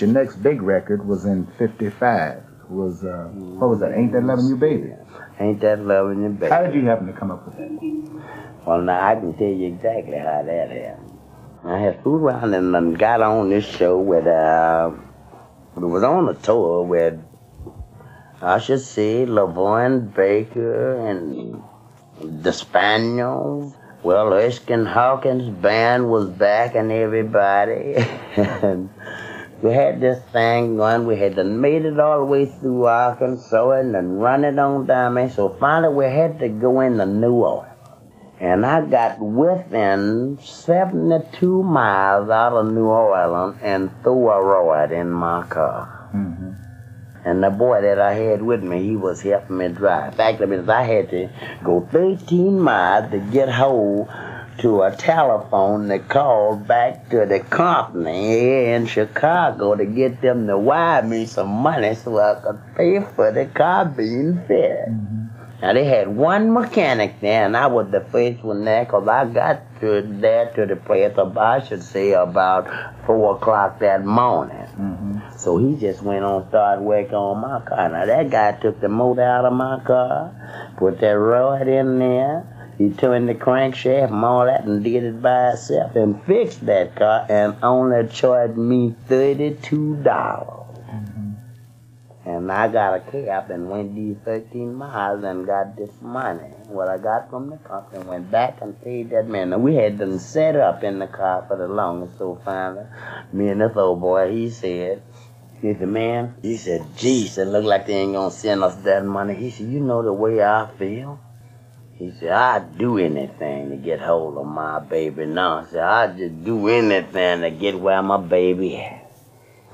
Your next big record was in 55. Was, uh, what was that? Ain't That Loving You Baby? Ain't That Loving You Baby. How did you happen to come up with that? Well, now I can tell you exactly how that happened. I had fooled around and um, got on this show with, uh, it was on a tour with, I should say, LaVern Baker and the Spaniels. Well, Erskine Hawkins' band was back and everybody. and we had this thing going. We had done made it all the way through Arkansas and then run it on down there. So finally we had to go into New Orleans. And I got within 72 miles out of New Orleans and threw a rod in my car. Mm-hmm. And the boy that I had with me, he was helping me drive. In fact, I mean, I had to go 13 miles to get hold to a telephone that called back to the company in Chicago to get them to wire me some money so I could pay for the car being fixed. Mm-hmm. Now they had one mechanic there, and I was the first one there, cause I got to there to the place, about, I should say, about four o'clock that morning. Mm-hmm. So he just went on, started working on my car. Now that guy took the motor out of my car, put that rod in there, he turned the crankshaft and all that and did it by himself and fixed that car and only charged me thirty-two dollars. Mm-hmm. And I got a cab and went these 13 miles and got this money. What I got from the company went back and paid that man. And we had them set up in the car for the longest. So finally, me and this old boy, he said, he said, man, he said, geez, it look like they ain't gonna send us that money. He said, you know the way I feel? He said, I'd do anything to get hold of my baby now. I said, I'd just do anything to get where my baby at.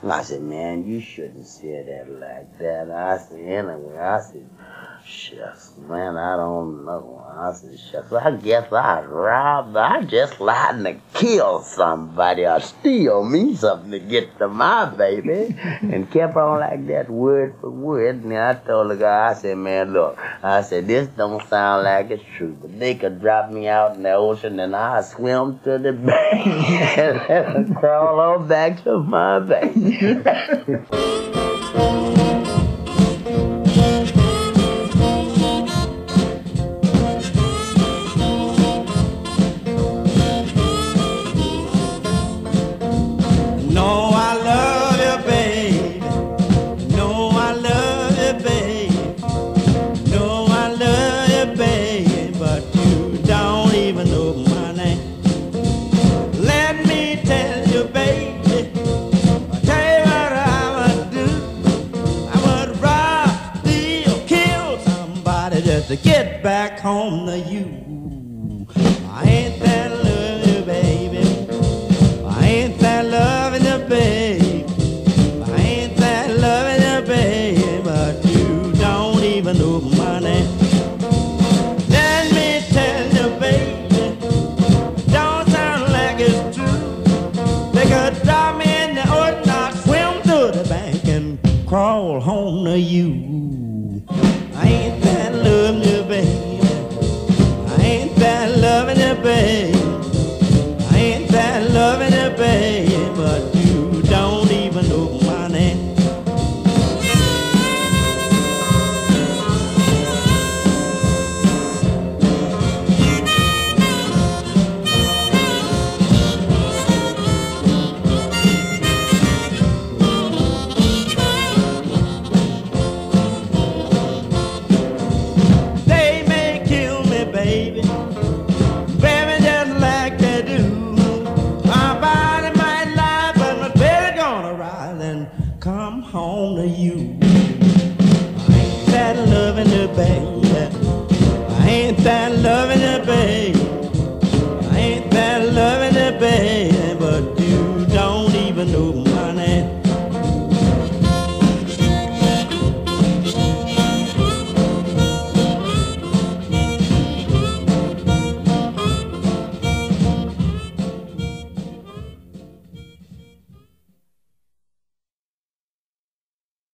I said, man, you shouldn't say that like that. I said, anyway, I said, shucks, man, I don't know. I said, shucks, I guess I robbed, I just lied to kill somebody or steal me something to get to my baby. and kept on like that word for word. And then I told the guy, I said, man, look, I said, this don't sound like it's true, but they could drop me out in the ocean and I swim to the bank and crawl on back to my baby. 你们在 back home to you. I ain't that planet